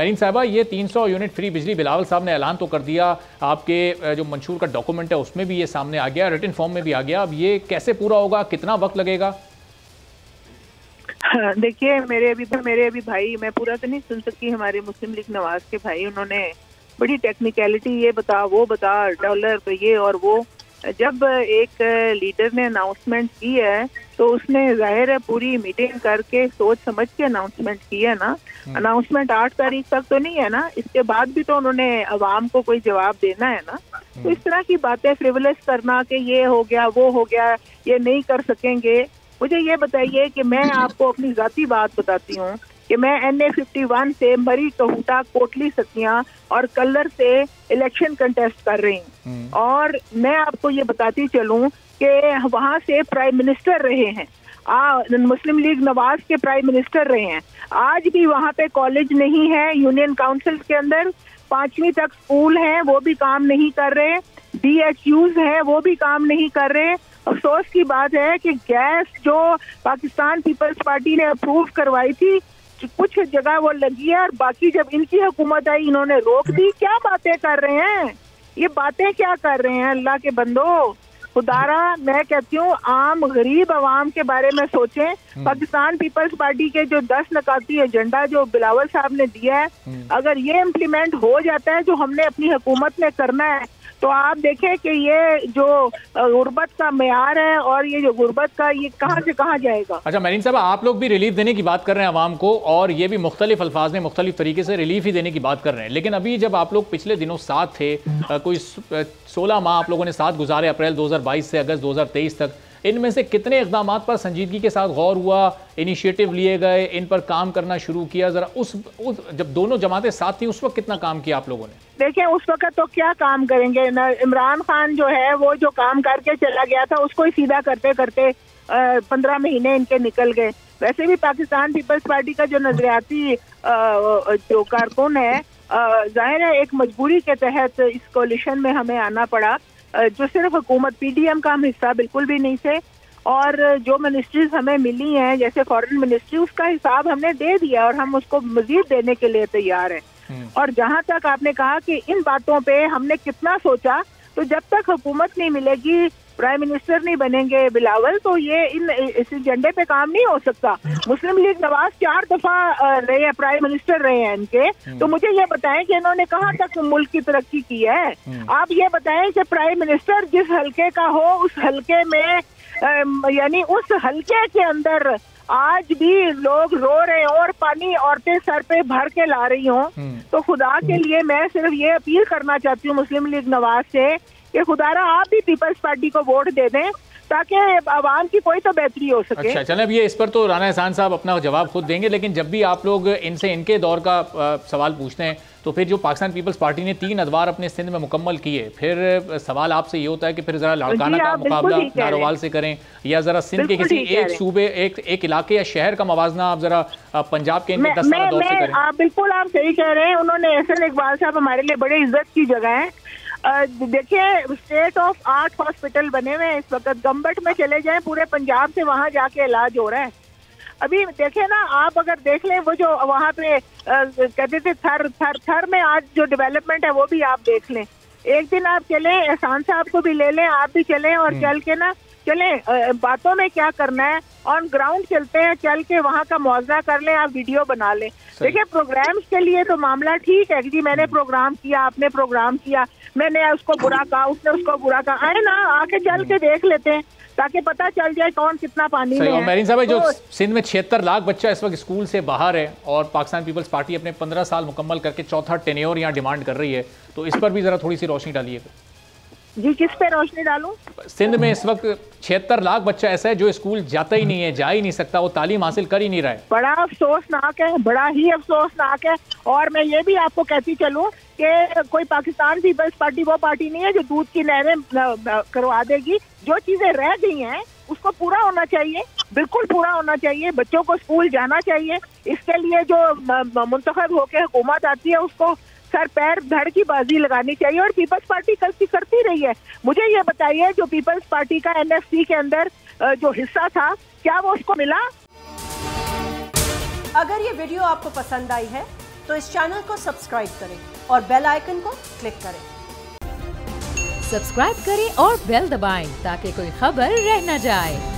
Marine साहबा ये 300 unit free बिजली बिलावल साहब ने ऐलान तो कर दिया। आपके जो मंशूर का डॉक्यूमेंट है उसमें भी ये सामने आ गया रिटर्न फॉर्म में भी आ गया। अब ये कैसे पूरा होगा? कितना वक्त लगेगा? हाँ, देखिए मेरे अभी मेरे अभी भाई मैं पूरा तो नहीं सुन सकती हमारे मुस्लिम लीग नवाज़ के भाई उन्होंने बड़ी टेक्निकलिटी ये बता वो बता डॉलर तो ये और वो। जब एक लीडर ने अनाउंसमेंट की है तो उसने ज़ाहिर है पूरी मीटिंग करके सोच समझ के अनाउंसमेंट की है ना अनाउंसमेंट हम्म। आठ तारीख तक तो नहीं है ना इसके बाद भी तो उन्होंने अवाम को कोई जवाब देना है ना तो हम्म। इस तरह की बातें फ्रिवलेस करना कि ये हो गया वो हो गया ये नहीं कर सकेंगे मुझे ये बताइए कि मैं आपको अपनी जाती बात बताती हूँ कि मैं एन ए फिफ्टी वन से मरी कहूटा कोटली सतिया और कलर से इलेक्शन कंटेस्ट कर रही हूँ। हम्म। और मैं आपको ये बताती चलूँ कि वहाँ से प्राइम मिनिस्टर रहे हैं। आ, मुस्लिम लीग नवाज़ के प्राइम मिनिस्टर रहे हैं। आज भी वहाँ पे कॉलेज नहीं है यूनियन काउंसिल के अंदर। पांचवी तक स्कूल है वो भी काम नहीं कर रहे। डी एच यूज़ है वो भी काम नहीं कर रहे। अफसोस की बात है कि गैस जो पाकिस्तान पीपल्स पार्टी ने अप्रूव करवाई थी कुछ जगह वो लगी है और बाकी जब इनकी हुकूमत आई इन्होंने रोक दी क्या बातें कर रहे हैं ये बातें क्या कर रहे हैं अल्लाह के बंदो खुदारा मैं कहती हूँ आम गरीब आवाम के बारे में सोचें हम्म। पाकिस्तान पीपल्स पार्टी के जो दस नकाती एजेंडा जो बिलावल साहब ने दिया है हम्म। अगर ये इम्प्लीमेंट हो जाता है जो हमने अपनी हुकूमत में करना है तो आप देखें कि ये जो गुर्बत का मैार है और ये जो गुर्बत का, ये कहाँ से कहाँ जाएगा? अच्छा मरीन साहब, आप लोग भी रिलीफ देने की बात कर रहे हैं आवाम को और ये भी मुख्तलिफ़ अल्फाज में मुख्तलिफ़ तरीके से रिलीफ ही देने की बात कर रहे हैं। लेकिन अभी जब आप लोग पिछले दिनों साथ थे कोई सोलह माह आप लोगों ने साथ गुजारे अप्रैल दो हज़ार बाईस से अगस्त दो हज़ार तेईस तक इनमें से कितने इकदाम पर संजीदगी के साथ गौर हुआ इनिशिएटिव लिए गए इन पर काम करना शुरू किया? ज़रा उस, उस जब दोनों जमातें साथ थी उस वक्त कितना काम किया आप लोगों ने? देखिए उस वक्त तो क्या काम करेंगे? इमरान खान जो है वो जो काम करके चला गया था उसको ही सीधा करते करते पंद्रह महीने इनके निकल गए। वैसे भी पाकिस्तान पीपल्स पार्टी का जो नजरियाती जो कारकुन है ज़ाहिर है एक मजबूरी के तहत इस कोलिशन में हमें आना पड़ा। जो सिर्फ़ हुकूमत पीडीएम का हम हिस्सा बिल्कुल भी नहीं थे और जो मिनिस्ट्रीज हमें मिली हैं जैसे फॉरेन मिनिस्ट्री उसका हिसाब हमने दे दिया और हम उसको मजीद देने के लिए तैयार हैं हम्म। और जहाँ तक आपने कहा कि इन बातों पे हमने कितना सोचा तो जब तक हुकूमत नहीं मिलेगी प्राइम मिनिस्टर नहीं बनेंगे बिलावल तो ये इन इस एजेंडे पे काम नहीं हो सकता मुस्लिम लीग नवाज़ चार दफ़ा रहे हैं प्राइम मिनिस्टर रहे हैं इनके हम्म। तो मुझे ये बताएँ कि इन्होंने कहाँ तक मुल्क की तरक्की की है हम्म। आप ये बताएँ कि प्राइम मिनिस्टर जिस हलके का हो उस हलके में यानी उस हलके के अंदर आज भी लोग रो रहे हैं और पानी औरतें सर पे भर के ला रही हो हम्म। तो खुदा के लिए मैं सिर्फ़ ये अपील करना चाहती हूँ मुस्लिम लीग नवाज़ से कि खुदारा आप भी पीपल्स पार्टी को वोट दे दें ताकि आवाम की कोई तो बेहतरी हो सके। अच्छा चले अब ये इस पर तो राना एहसान साहब अपना जवाब खुद देंगे लेकिन जब भी आप लोग इनसे इनके दौर का आ, सवाल पूछते हैं तो फिर जो पाकिस्तान पीपल्स पार्टी ने तीन अदवार अपने सिंध में मुकम्मल किए फिर सवाल आपसे ये होता है कि फिर जरा लाड़काना का मुकाबला नारोवाल से करें या जरा सिंध के किसी एक सूबे एक एक इलाके या शहर का मवाजना आप जरा पंजाब के दस साल दौर से करें। आप बिल्कुल आप सही कह रहे हैं। उन्होंने इकबाल साहब हमारे लिए बड़े इज़्ज़त की जगह है। देखिए स्टेट ऑफ़ आर्ट हॉस्पिटल बने हुए हैं इस वक्त। गम्बट में चले जाए पूरे पंजाब से वहाँ जाके इलाज हो रहा है। अभी देखे ना आप अगर देख लें वो जो वहाँ पे कहते थे थर थर थर में आज जो डेवलपमेंट है वो भी आप देख लें। एक दिन आप चले एहसान साहब को भी ले लें आप भी चले और हम्म। चल के ना चले बातों में क्या करना है? ऑन ग्राउंड चलते हैं चल के वहाँ का मुआवजा कर लें आप वीडियो बना लें। देखिए प्रोग्राम्स के लिए तो मामला ठीक है जी मैंने प्रोग्राम हम्म। किया आपने प्रोग्राम किया मैंने उसको बुरा कहा उसने उसको बुरा कहा। आए ना आके चल के देख लेते हैं ताकि पता चल जाए कौन कितना पानी में है। मेरीन साहब जो तो, सिंध में छिहत्तर लाख बच्चा इस वक्त स्कूल से बाहर है और पाकिस्तान पीपल्स पार्टी अपने पंद्रह साल मुकम्मल करके चौथा टेन्योर यहाँ डिमांड कर रही है तो इस पर भी जरा थोड़ी सी रोशनी डालिए। जी किस पे रोशनी डालूं? सिंध में इस वक्त छिहत्तर लाख बच्चा ऐसा है जो स्कूल जाता ही नहीं है जा ही नहीं सकता वो तालीम हासिल कर ही नहीं रहा है। बड़ा अफसोसनाक है बड़ा ही अफसोसनाक है। और मैं ये भी आपको कहती चलूँ कि कोई पाकिस्तान पीपल्स पार्टी वो पार्टी नहीं है जो दूध की लहरें करवा देगी। जो चीज़ें रह गई हैं उसको पूरा होना चाहिए बिल्कुल पूरा होना चाहिए। बच्चों को स्कूल जाना चाहिए। इसके लिए जो मुंतखब होकर हुकूमत आती है उसको सर पैर धड़ की बाजी लगानी चाहिए और पीपल्स पार्टी कल की करती रही है। मुझे ये बताइए जो पीपल्स पार्टी का एनएफसी के अंदर जो हिस्सा था क्या वो उसको मिला? अगर ये वीडियो आपको पसंद आई है तो इस चैनल को सब्सक्राइब करें और बेल आइकन को क्लिक करें। सब्सक्राइब करें और बेल दबाएँ ताकि कोई खबर रह न जाए।